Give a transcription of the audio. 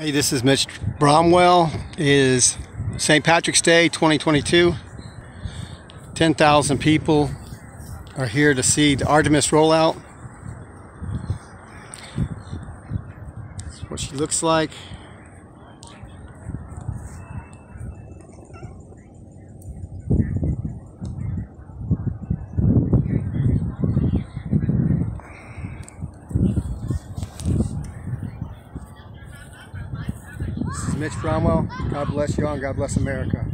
Hey, this is Mitch Bromwell. It is St. Patrick's Day 2022. 10,000 people are here to see the Artemis rollout. That's what she looks like. Mitch Bromwell. God bless you all and God bless America.